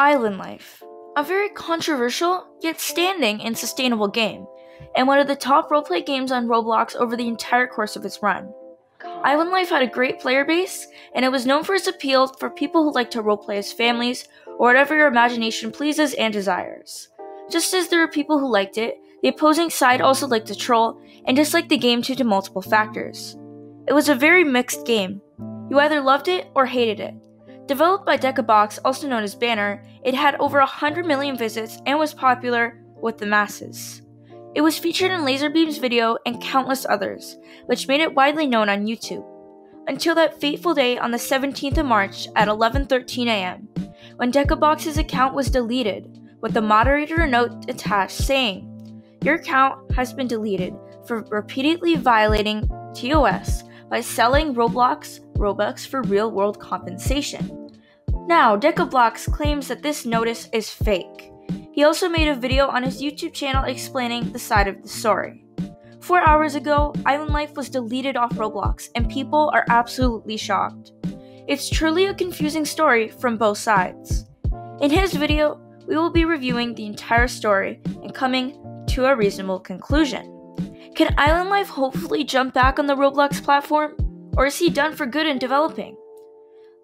Island Life, a very controversial yet standing and sustainable game, and one of the top roleplay games on Roblox over the entire course of its run. Island Life had a great player base, and it was known for its appeal for people who like to roleplay as families or whatever your imagination pleases and desires. Just as there were people who liked it, the opposing side also liked to troll and disliked the game due to multiple factors. It was a very mixed game. You either loved it or hated it. Developed by Decabox, also known as Banner, it had over 100 million visits and was popular with the masses. It was featured in Lazarbeam's video and countless others, which made it widely known on YouTube. Until that fateful day on the 17th of March at 11:13 a.m., when Decabox's account was deleted, with the moderator note attached saying, "Your account has been deleted for repeatedly violating TOS by selling Roblox Robux for real-world compensation." Now, Decabox claims that this notice is fake he also made a video on his YouTube channel explaining the side of the story. Four hours ago, Island Life was deleted off Roblox, and people are absolutely shocked. It's truly a confusing story from both sides. In his video, we will be reviewing the entire story and coming to a reasonable conclusion. Can Island Life hopefully jump back on the Roblox platform, or is he done for good in developing?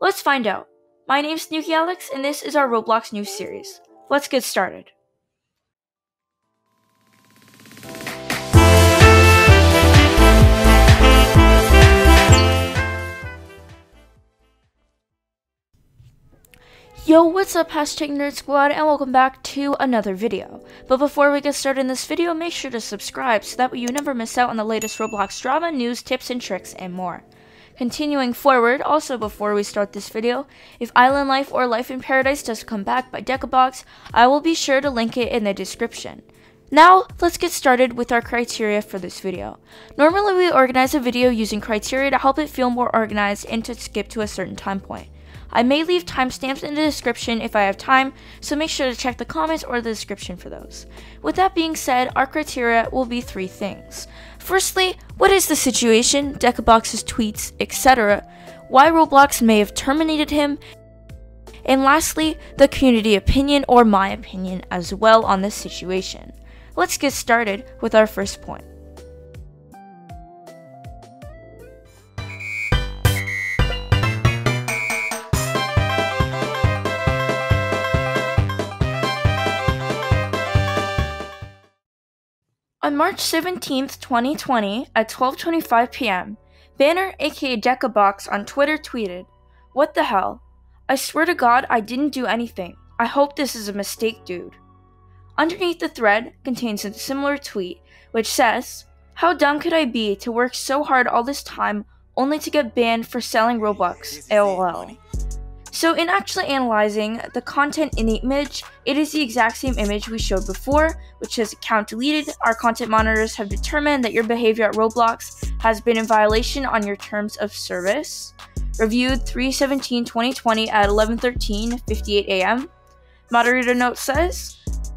Let's find out. My name's Tanooki Alex, and this is our Roblox news series. Let's get started. Yo, what's up, hashtag Nerd Squad, and welcome back to another video. But before we get started in this video, make sure to subscribe so that way you never miss out on the latest Roblox drama, news, tips, and tricks, and more. Continuing forward, also before we start this video, if Island Life or Life in Paradise does come back by Decabox, I will be sure to link it in the description. Now, let's get started with our criteria for this video. Normally we organize a video using criteria to help it feel more organized and to skip to a certain time point. I may leave timestamps in the description if I have time, so make sure to check the comments or the description for those. With that being said, our criteria will be three things. Firstly, what is the situation, Decabox's tweets, etc., why Roblox may have terminated him, and lastly, the community opinion or my opinion as well on this situation. Let's get started with our first point. On March 17, 2020, at 12:25 p.m., Banner aka Decabox on Twitter tweeted, "What the hell? I swear to God I didn't do anything. I hope this is a mistake, dude." Underneath the thread contains a similar tweet which says, "How dumb could I be to work so hard all this time only to get banned for selling Robux? LOL." So in actually analyzing the content in the image, it is the exact same image we showed before, which says account deleted. Our content monitors have determined that your behavior at Roblox has been in violation on your terms of service. Reviewed 317-2020 at 11:13:58 a.m. Moderator note says,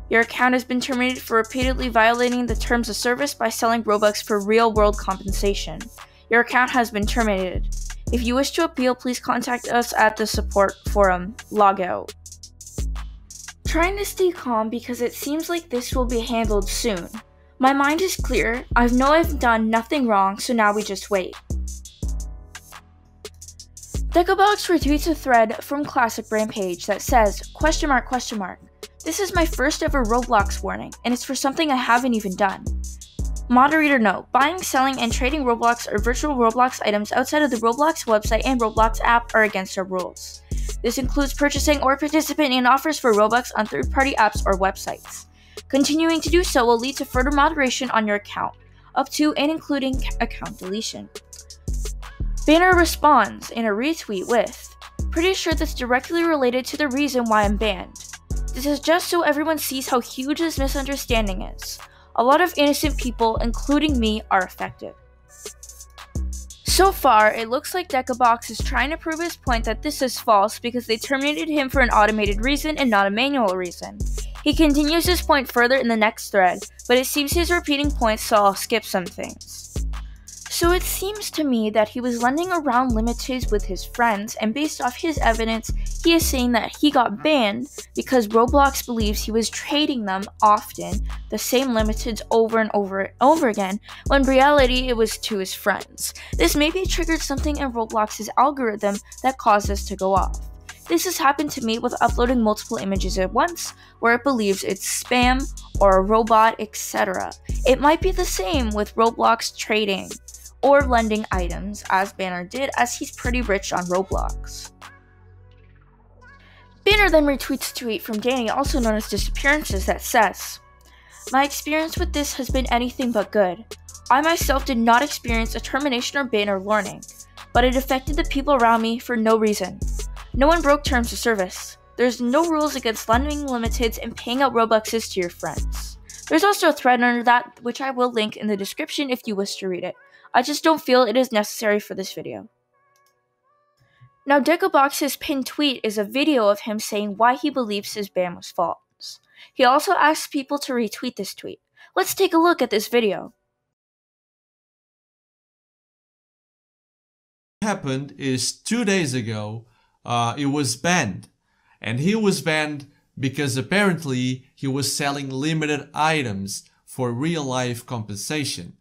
your account has been terminated for repeatedly violating the terms of service by selling Robux for real-world compensation. Your account has been terminated. If you wish to appeal, please contact us at the support forum. Log out. Trying to stay calm because it seems like this will be handled soon. My mind is clear. I know I've done nothing wrong, so now we just wait. Decabox retweets a thread from Classic Rampage that says, question mark, question mark. This is my first ever Roblox warning, and it's for something I haven't even done. Moderator note, buying, selling, and trading Roblox or virtual Roblox items outside of the Roblox website and Roblox app are against our rules. This includes purchasing or participating in offers for Robux on third-party apps or websites. Continuing to do so will lead to further moderation on your account, up to and including account deletion. Banner responds in a retweet with, Pretty sure that's directly related to the reason why I'm banned. This is just so everyone sees how huge this misunderstanding is. A lot of innocent people, including me, are affected. So far, it looks like Decabox is trying to prove his point that this is false because they terminated him for an automated reason and not a manual reason. He continues his point further in the next thread, but it seems he's repeating points so I'll skip some things. So it seems to me that he was lending around limiteds with his friends, and based off his evidence, he is saying that he got banned because Roblox believes he was trading them often, the same limiteds over and over and over again, when in reality it was to his friends. This maybe triggered something in Roblox's algorithm that caused this to go off. This has happened to me with uploading multiple images at once, where it believes it's spam or a robot, etc. It might be the same with Roblox trading or lending items, as Banner did, as he's pretty rich on Roblox. Banner then retweets a tweet from Danny, also known as Disappearances, that says, My experience with this has been anything but good. I myself did not experience a termination or ban or warning, but it affected the people around me for no reason. No one broke terms of service. There's no rules against lending limiteds and paying out Robuxes to your friends. There's also a thread under that, which I will link in the description if you wish to read it. I just don't feel it is necessary for this video. Now, Decabox's pinned tweet is a video of him saying why he believes his ban was false. He also asks people to retweet this tweet. Let's take a look at this video. What happened is two days ago, uh, it was banned. And he was banned because apparently he was selling limited items for real life compensation.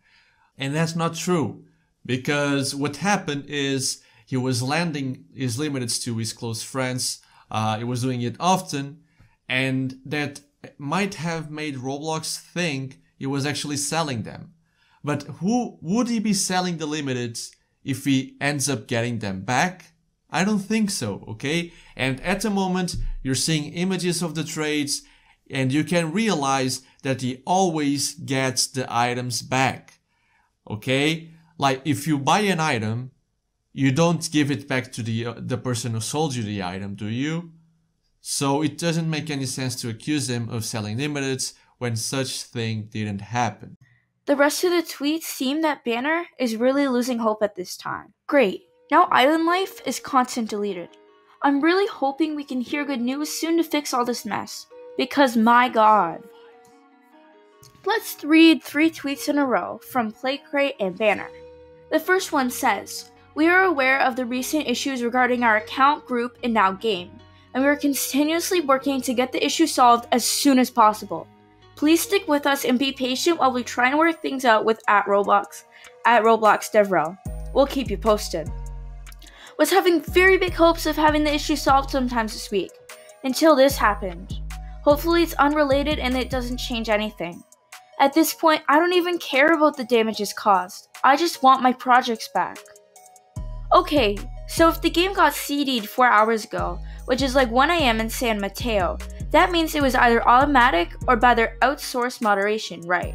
And that's not true because what happened is he was lending his limiteds to his close friends. Uh, he was doing it often and that might have made Roblox think he was actually selling them. But who would he be selling the limiteds if he ends up getting them back? I don't think so, okay? And at the moment, you're seeing images of the trades and you can realize that he always gets the items back, okay? Like if you buy an item, you don't give it back to the, uh, the person who sold you the item, do you? So it doesn't make any sense to accuse them of selling limiteds when such thing didn't happen. The rest of the tweets seem that Banner is really losing hope at this time. Great, now Island Life is content deleted. I'm really hoping we can hear good news soon to fix all this mess. Because my god. Let's read three tweets in a row from PlayCrate and Banner. The first one says, We are aware of the recent issues regarding our account, group, and now game, and we are continuously working to get the issue solved as soon as possible. Please stick with us and be patient while we try and work things out with at Roblox, at Roblox DevRel. We'll keep you posted was having very big hopes of having the issue solved sometimes this week, until this happened. Hopefully, it's unrelated and it doesn't change anything. At this point, I don't even care about the damages caused. I just want my projects back. Okay, so if the game got CD'd 4 hours ago, which is like 1am in San Mateo, that means it was either automatic or by their outsourced moderation, right?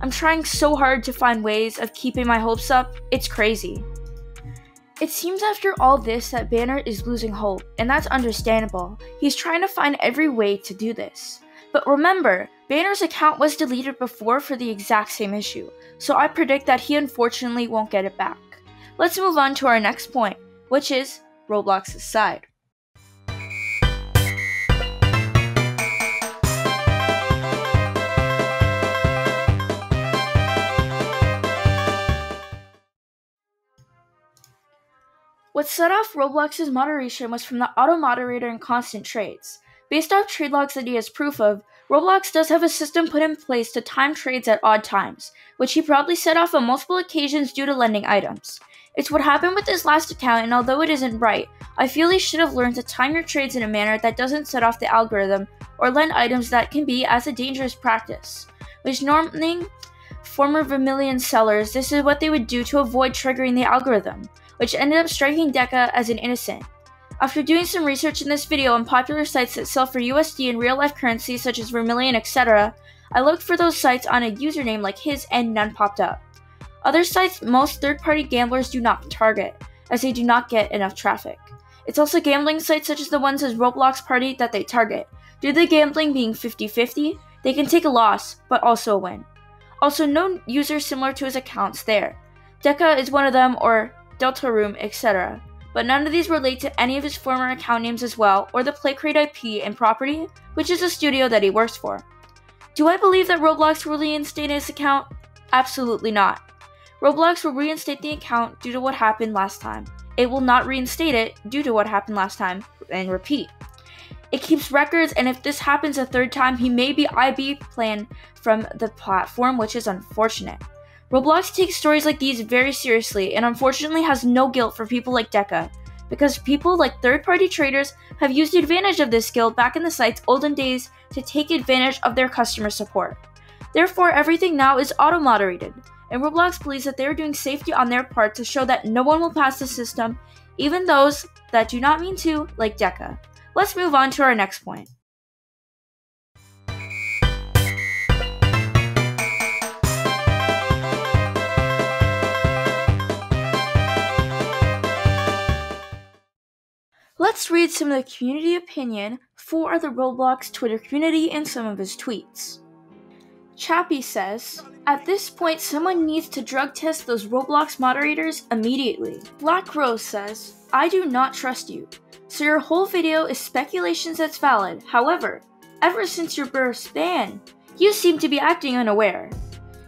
I'm trying so hard to find ways of keeping my hopes up, it's crazy. It seems after all this that Banner is losing hope, and that's understandable. He's trying to find every way to do this. But remember, Banner's account was deleted before for the exact same issue, so I predict that he unfortunately won't get it back. Let's move on to our next point, which is Roblox's side. What set off Roblox's moderation was from the auto moderator and constant trades. Based off trade logs that he has proof of, Roblox does have a system put in place to time trades at odd times, which he probably set off on multiple occasions due to lending items. It's what happened with his last account, and although it isn't right, I feel he should have learned to time your trades in a manner that doesn't set off the algorithm or lend items that can be as a dangerous practice. Which normally, former Vermilion sellers, this is what they would do to avoid triggering the algorithm which ended up striking Deca as an innocent. After doing some research in this video on popular sites that sell for USD and real life currencies such as Vermilion, etc., I looked for those sites on a username like his and none popped up. Other sites most third party gamblers do not target, as they do not get enough traffic. It's also gambling sites such as the ones as Roblox Party that they target. Due to the gambling being 50 50, they can take a loss, but also a win. Also, no user similar to his accounts there. Deca is one of them, or Delta Room, etc. But none of these relate to any of his former account names as well, or the PlayCrate IP and property, which is a studio that he works for. Do I believe that Roblox will reinstate his account? Absolutely not. Roblox will reinstate the account due to what happened last time. It will not reinstate it due to what happened last time, and repeat. It keeps records, and if this happens a third time, he may be IP banned from the platform, which is unfortunate. Roblox takes stories like these very seriously and unfortunately has no guilt for people like Deca, because people like third party traders have used advantage of this skill back in the site's olden days to take advantage of their customer support. Therefore, everything now is auto moderated, and Roblox believes that they are doing safety on their part to show that no one will pass the system, even those that do not mean to, like Deca. Let's move on to our next point. Let's read some of the community opinion for the Roblox Twitter community and some of his tweets. Chappie says, At this point, someone needs to drug test those Roblox moderators immediately. Black Rose says, I do not trust you. So your whole video is speculations that's valid. However, ever since your burst ban, you seem to be acting unaware.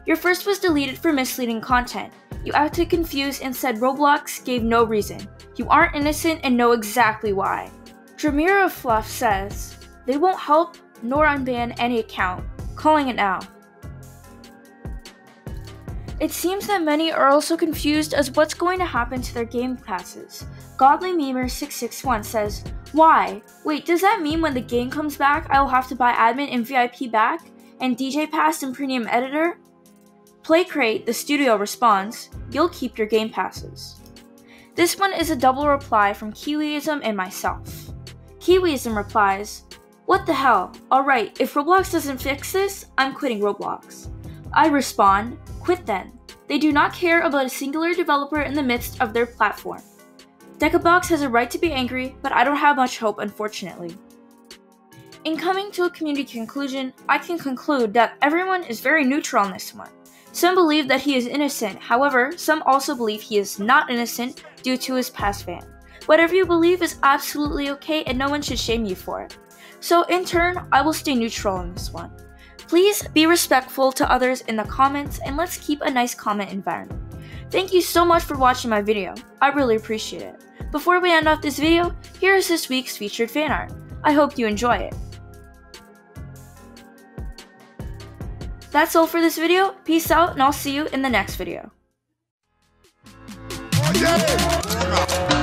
Your first was deleted for misleading content. You acted confused and said Roblox gave no reason. You aren't innocent and know exactly why. Dramira Fluff says, they won't help nor unban any account. Calling it now. It seems that many are also confused as what's going to happen to their game passes. Godly Memer 661 says, Why? Wait, does that mean when the game comes back, I will have to buy admin and VIP back? And DJ Pass and Premium Editor? PlayCrate, the studio responds, You'll keep your game passes. This one is a double reply from Kiwiism and myself. Kiwiism replies, What the hell? Alright, if Roblox doesn't fix this, I'm quitting Roblox. I respond, Quit then. They do not care about a singular developer in the midst of their platform. Decabox has a right to be angry, but I don't have much hope, unfortunately. In coming to a community conclusion, I can conclude that everyone is very neutral on this one. Some believe that he is innocent, however, some also believe he is not innocent due to his past ban. Whatever you believe is absolutely okay and no one should shame you for it. So, in turn, I will stay neutral on this one. Please be respectful to others in the comments and let's keep a nice comment environment. Thank you so much for watching my video. I really appreciate it. Before we end off this video, here is this week's featured fan art. I hope you enjoy it. That's all for this video. Peace out and I'll see you in the next video. Oh,